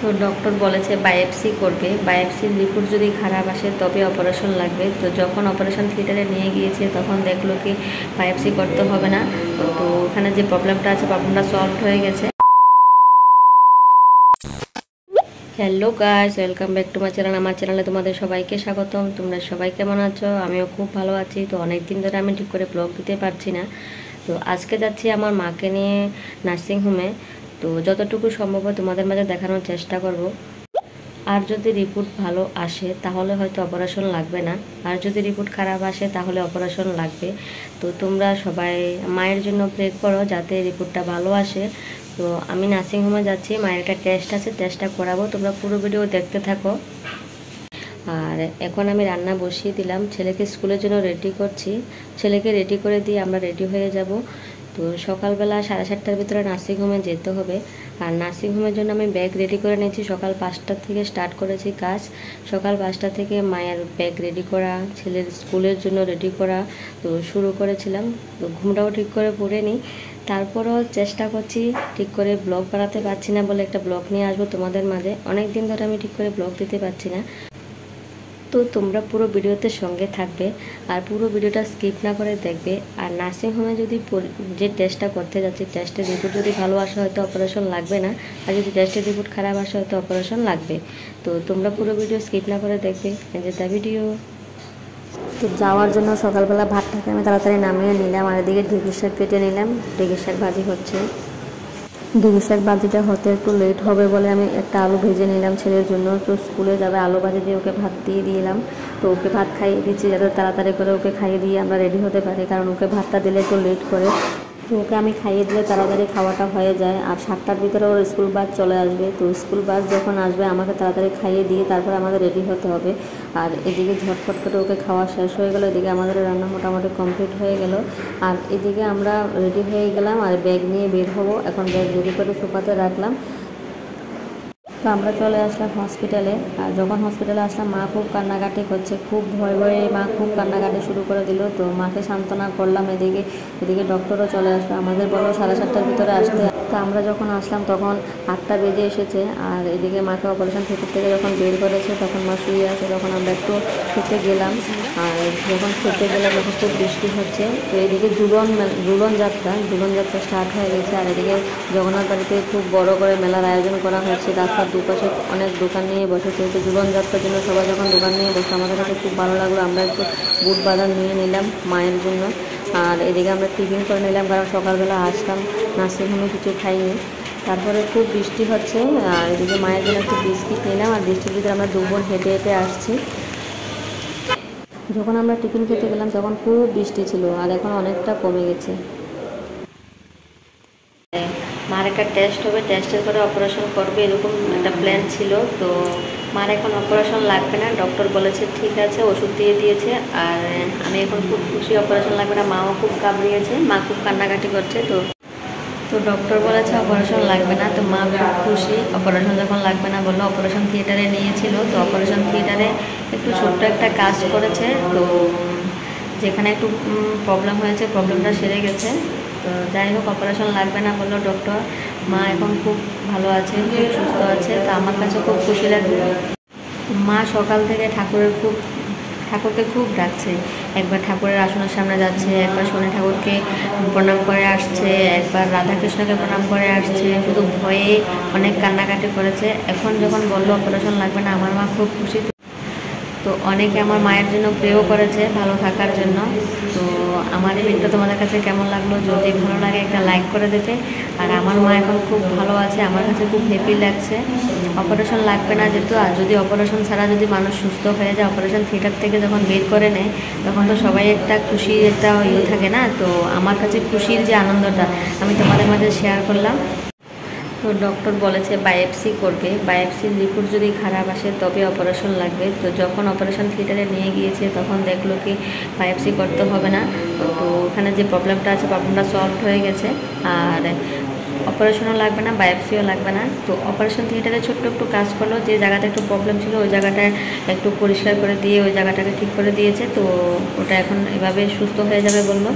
তো ডক্টর বলেছে বায়োপসি করবে। বায়োপসির রিপোর্ট যদি খারাপ আসে, তবে অপারেশন লাগবে। তো যখন অপারেশন থিয়েটারে নিয়ে গিয়েছে, তখন দেখল কি বায়োপসি করতে হবে না। তো ওখানে যে প্রবলেমটা আছে, প্রবলেমটা সলভ হয়ে গেছে। Hello guys, welcome back to my channel. আমার চ্যানেলে তোমাদের সবাইকে স্বাগতম। তোমরা সবাই কেমন আছো? আমিও খুব ভালো আছি। তো অনেক দিন ধরে আমি ঠিক করে ব্লগ দিতে পারছি না। তো আজকে যাচ্ছি আমার মাকে নিয়ে নার্সিংহোমে তো যতটুকু সম্ভব হয় তোমাদের মাঝে দেখানোর চেষ্টা করব। আর যদি রিপোর্ট ভালো আসে, তাহলে হয়তো অপারেশন লাগবে না। আর যদি রিপোর্ট খারাপ আসে, তাহলে অপারেশন লাগবে। তো তোমরা সবাই মায়ের জন্য প্রে করো যাতে রিপোর্টটা ভালো আসে। তো আমি নার্সিংহোমে যাচ্ছি, মায়ের একটা টেস্ট আছে টেস্টটা করাবো। তোমরা পুরো ভিডিও দেখতে থাকো। আর এখন আমি রান্না বসিয়ে দিলাম। ছেলেকে স্কুলের জন্য রেডি করছি। ছেলেকে রেডি করে দিয়ে আমরা রেডি হয়ে যাব। তো সকালবেলা সাড়ে সাতটার ভিতরে নার্সিংহোমে যেতে হবে। আর নার্সিংহোমের জন্য আমি ব্যাগ রেডি করে নিয়েছি। সকাল পাঁচটার থেকে স্টার্ট করেছি কাজ। সকাল পাঁচটা থেকে মায়ের ব্যাগ রেডি করা, ছেলের স্কুলের জন্য রেডি করা, তো শুরু করেছিলাম। তো ঘুমটাও ঠিক করে পড়ে নিই। তারপরও চেষ্টা করছি ঠিক করে ব্লগ বানাতে পারছি না বলে একটা ব্লগ নিয়ে আসব তোমাদের মাঝে। অনেক দিন ধরে আমি ঠিক করে ব্লগ দিতে পারছি না। তো তোমরা পুরো ভিডিওতে সঙ্গে থাকবে আর পুরো ভিডিওটা স্কিপ না করে দেখবে। আর নার্সিংহোমে যদি যে টেস্টটা করতে যাচ্ছি টেস্টের রিপোর্ট যদি ভালো আসে হয়তো অপারেশন লাগবে না। আর যদি টেস্টের রিপোর্ট খারাপ আসে হয়তো অপারেশন লাগবে। তো তোমরা পুরো ভিডিও স্কিপ না করে দেখবে। যে দ্য ভিডিও তো যাওয়ার জন্য সকালবেলা ভাতটাকে আমি তাড়াতাড়ি নামিয়ে নিলাম। আর এদিকে ঢেঁকির শাক কেটে নিলাম। ঢেঁকির শাক ভাজি হচ্ছে। ঢেঁকি শাক ভাজিটা হতে একটু লেট হবে বলে আমি একটা আলু ভেজে নিলাম ছেলের জন্য। তো স্কুলে যাবে আলু ভাজি দিয়ে ওকে ভাত দিয়ে দিলাম। তো ওকে ভাত খাইয়ে দিচ্ছি যাতে তাড়াতাড়ি করে ওকে খাইয়ে দিয়ে আমরা রেডি হতে পারি। কারণ ওকে ভাতটা দিলে একটু লেট করে। তো ওকে আমি খাইয়ে দিলে তাড়াতাড়ি খাওয়াটা হয়ে যায়। আর সাতটার ভিতরে ওর স্কুল বাস চলে আসবে। তো স্কুল বাস যখন আসবে, আমাকে তাড়াতাড়ি খাইয়ে দিয়ে তারপরে আমাদের রেডি হতে হবে। আর এদিকে ঝটফট করে ওকে খাওয়া শেষ হয়ে গেলো। এদিকে আমাদের রান্না মোটামুটি কমপ্লিট হয়ে গেল। আর এদিকে আমরা রেডি হয়ে গেলাম। আর ব্যাগ নিয়ে বের হব। এখন ব্যাগ রেডি করে সোফাতে রাখলাম। তো আমরা চলে আসলাম হসপিটালে আর যখন হসপিটালে আসলাম, মা খুব কান্নাকাটি করছে, খুব ভয় ভয়ে মা খুব কান্নাকাটি শুরু করে দিল। তো মাকে সান্ত্বনা করলাম এদিকে এদিকে ডক্টরও চলে আসলো। আমাদের বলল সাড়ে সাতটার ভিতরে আসতে। তো আমরা যখন আসলাম, তখন আটটা বেজে এসেছে। আর এদিকে মাকে অপারেশন থিয়েটার থেকে যখন বের করেছে, তখন মা শুয়ে আছে। তখন আমরা একটু খেতে গেলাম। আর যখন খেতে গেলাম, তখন খুব বৃষ্টি হচ্ছে। তো এদিকে জুলন জুলন যাত্রা জুলন যাত্রা স্টার্ট হয়ে গেছে। আর এদিকে জগন্নাথ বাড়িতে খুব বড় করে মেলার আয়োজন করা হয়েছে। রাস্তার দুপাশে অনেক দোকান নিয়ে বসেছে তো জীবনযাত্রার জন্য সবাই যখন দোকান নিয়ে বসে, আমাদের কাছে খুব ভালো লাগল। আমরা একটু বুট বাজার নিয়ে নিলাম মায়ের জন্য। আর এদিকে আমরা টিফিন করে নিলাম, কারণ সকালবেলা আসলাম, নার্সিংহোমে কিছু খাইনি। তারপরে খুব বৃষ্টি হচ্ছে, আর এদিকে মায়ের জন্য একটু বিস্কিট নিলাম। আর বৃষ্টির ভিতরে আমরা দু বোন হেঁটে হেঁটে আসছি। যখন আমরা টিফিন খেতে গেলাম, তখন খুব বৃষ্টি ছিল, আর এখন অনেকটা কমে গেছে মার একটা টেস্ট হবে টেস্টের পরে অপারেশন করবে, এরকম একটা প্ল্যান ছিল। তো মার এখন অপারেশন লাগবে না ডক্টর বলেছে ঠিক আছে, ওষুধ দিয়ে দিয়েছে, আর আমি এখন খুব খুশি অপারেশন লাগবে না, মাও খুব কামড়িয়েছে, মা খুব কান্নাকাটি করছে, তো তো ডক্টর বলেছে অপারেশন লাগবে না, তো মা খুব খুশি অপারেশন যখন লাগবে না বলল অপারেশন থিয়েটারে নিয়েছিল, তো অপারেশন থিয়েটারে একটু ছোট্ট একটা কাজ করেছে, তো যেখানে একটু প্রবলেম হয়েছে প্রবলেমটা সেরে গেছে। তো যাই হোক অপারেশন লাগবে না বলল ডক্টর মা এখন খুব ভালো আছে, খুব সুস্থ আছে, তো আমার কাছে খুব খুশি লাগছে মা সকাল থেকে ঠাকুরের খুব, ঠাকুরকে খুব ডাকছে। একবার ঠাকুরের আসনের সামনে যাচ্ছে, একবার শনি ঠাকুরকে প্রণাম করে আসছে, একবার রাধাকৃষ্ণকে প্রণাম করে আসছে। শুধু ভয়ে অনেক কান্নাকাটি করেছে। এখন যখন বলল অপারেশন লাগবে না, আমার মা খুব খুশি। তো অনেকে আমার মায়ের জন্য প্রেও করেছে ভালো থাকার জন্য। তো আমার এই ভিডিওটা তোমাদের কাছে কেমন লাগল যদি ভালো লাগে একটা লাইক করে দেবে আর আমার মা এখন খুব ভালো আছে, আমার কাছে খুব হ্যাপি লাগছে। অপারেশন লাগবে না যেহেতু, আর যদি অপারেশন ছাড়া যদি মানুষ সুস্থ হয়ে যায় অপারেশন থিয়েটার থেকে যখন বের করে নেয়, তখন তো সবাই একটা খুশির একটা ইয়ে থাকে না? তো আমার কাছে খুশির যে আনন্দটা আমি তোমাদের মাঝে শেয়ার করলাম। তো ডক্টর বলেছে বায়োপসি করবে। বায়োপসির রিপোর্ট যদি খারাপ আসে তবে অপারেশন লাগবে। তো যখন অপারেশন থিয়েটারে নিয়ে গিয়েছে তখন দেখল কি বায়োপসি করতে হবে না। তো ওখানে যে প্রবলেমটা আছে, প্রবলেমটা সলভ হয়ে গেছে। আর অপারেশনও লাগবে না, বায়োপসিও লাগবে না। তো অপারেশন থিয়েটারে ছোট্ট একটু কাজ করল, যে জায়গাটা একটু প্রবলেম ছিল, ওই জায়গাটা একটু পরিষ্কার করে দিয়ে, ওই জায়গাটাকে ঠিক করে দিয়েছে। তো ওটা এখন এভাবে সুস্থ হয়ে যাবে বলল।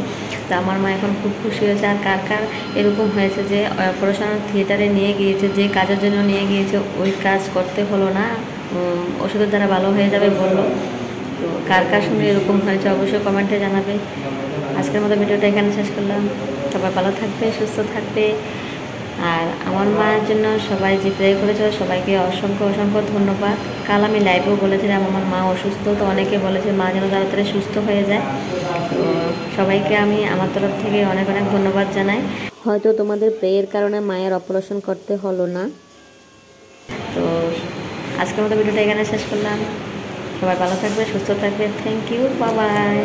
তো আমার মা এখন খুব খুশি হয়েছে। আর কার কার এরকম হয়েছে যে, অপারেশন থিয়েটারে নিয়ে গিয়েছে, যে কাজের জন্য নিয়ে গিয়েছে, ওই কাজ করতে হলো না। ওষুধের দ্বারা ভালো হয়ে যাবে বলল। তো কার কার সঙ্গে এরকম হয়েছে অবশ্যই কমেন্টে জানাবে। আজকের মতো ভিডিওটা এখানে শেষ করলাম। সবাই ভালো থাকবে, সুস্থ থাকবে। আর আমার মায়ের জন্য সবাই যে প্রে করেছিল, সবাইকে অসংখ্য অসংখ্য ধন্যবাদ। কাল আমি লাইভেও বলেছিলাম, আমার মা অসুস্থ, তো অনেকে বলেছে মা যেন তাড়াতাড়ি সুস্থ হয়ে যায়। তো সবাইকে আমি আমার তরফ থেকে অনেক অনেক ধন্যবাদ জানাই। হয়তো তোমাদের প্রেয়ের কারণে মায়ের অপারেশন করতে হলো না। তো আজকের মতো ভিডিওটা এখানে শেষ করলাম। সবাই ভালো থাকবে, সুস্থ থাকবে। থ্যাংক ইউ বাবাই